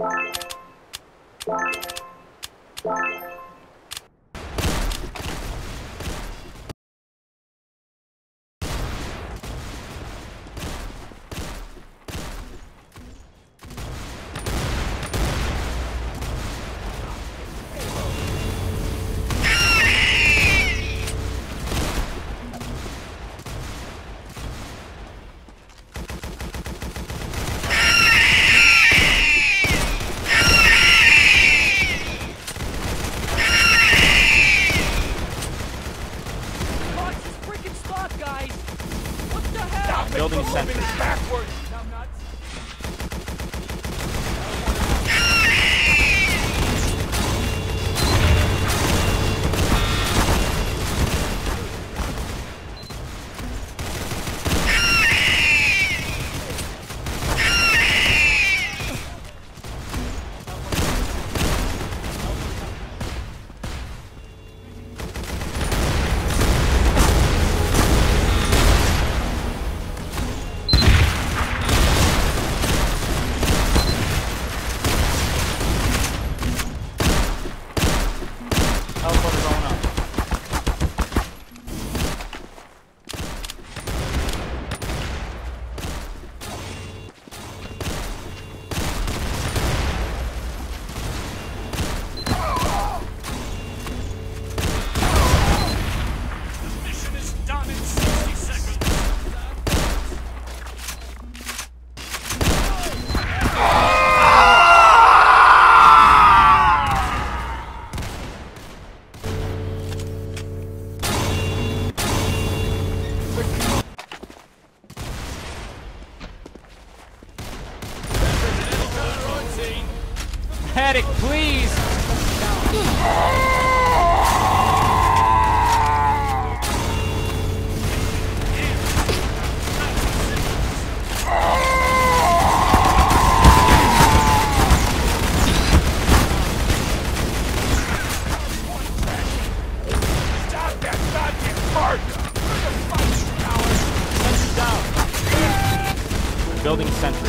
Bye. Sentry. Backwards, Building sentry.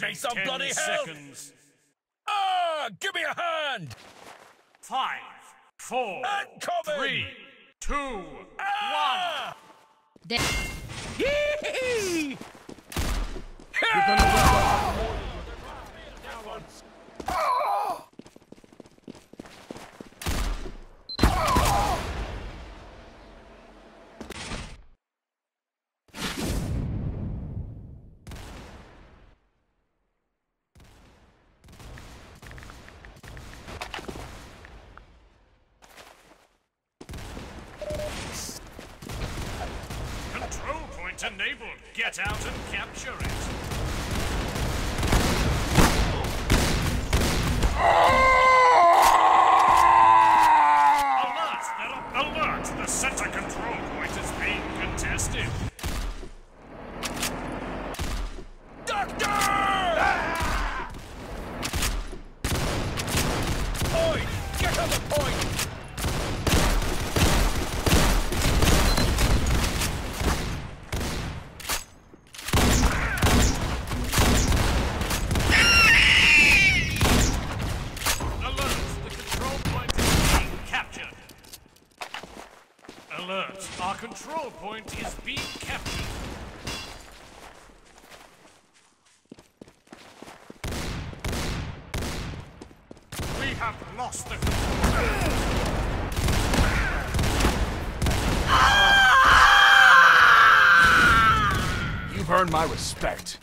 Begins Get some 10 bloody help! seconds. Ah, give me a hand! Five, four, Incoming! three, two, one. Ah! There. Yee-hee! Control point enabled. Get out and capture it. Alert! alert! Our control point is being captured! We have lost the control! You've earned my respect.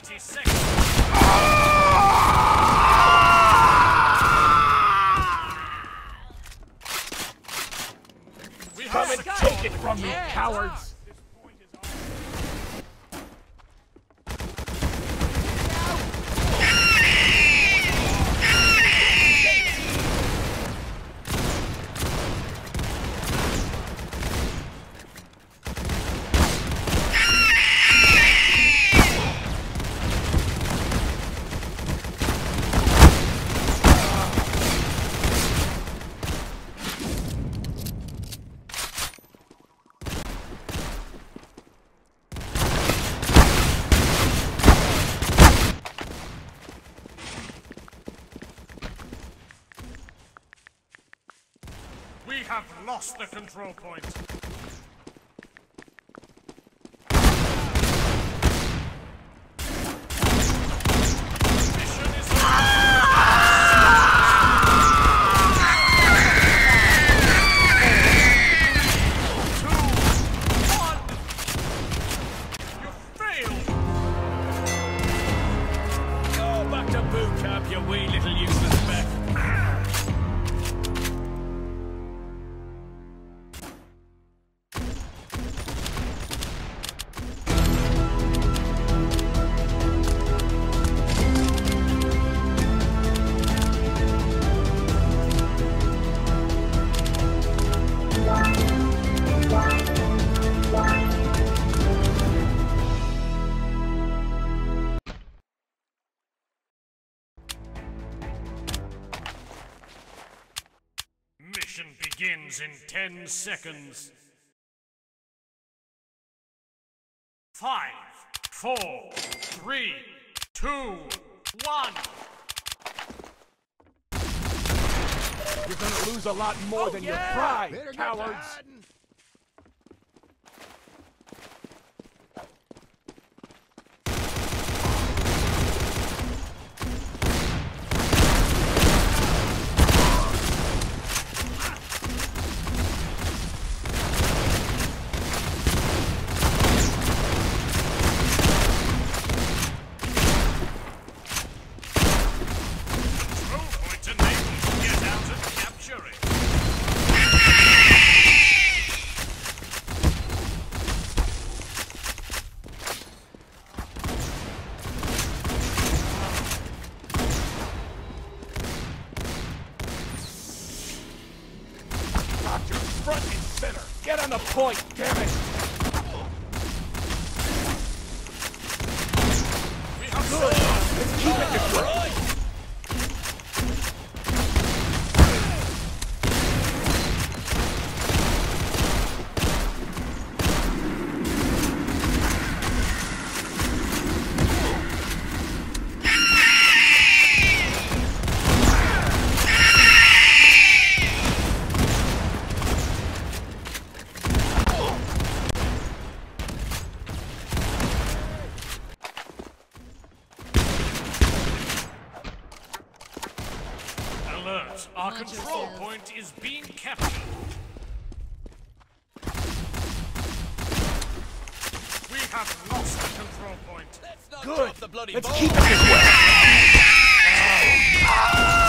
30 seconds. lost the control point. begins in 10 seconds. Five, four, three, two, one. You're gonna lose a lot more oh, than yeah. your pride, cowards. Have lost the control point. Let's not Good. drop the bloody Let's ball. keep it this way.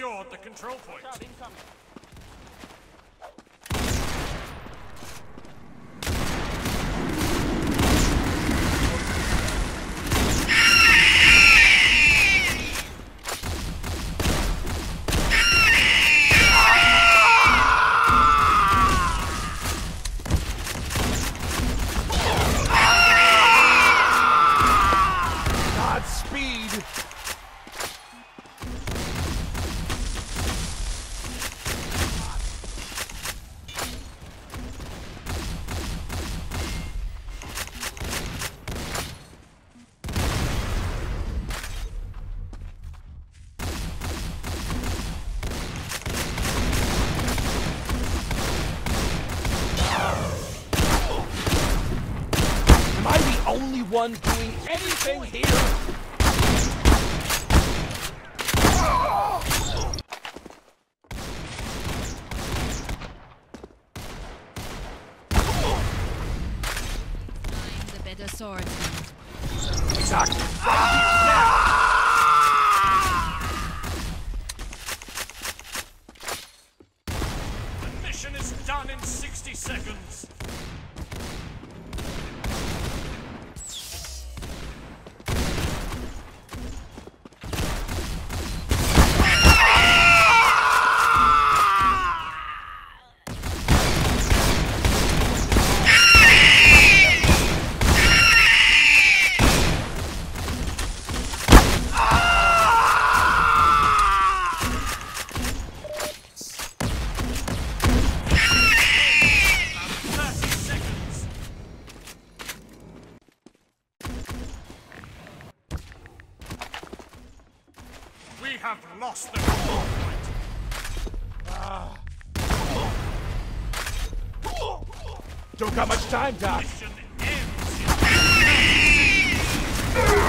Secured the control point. One doing anything here? The better swordsman. Exactly. The mission is done in 60 seconds. Lost the point. Don't got much time, Doc.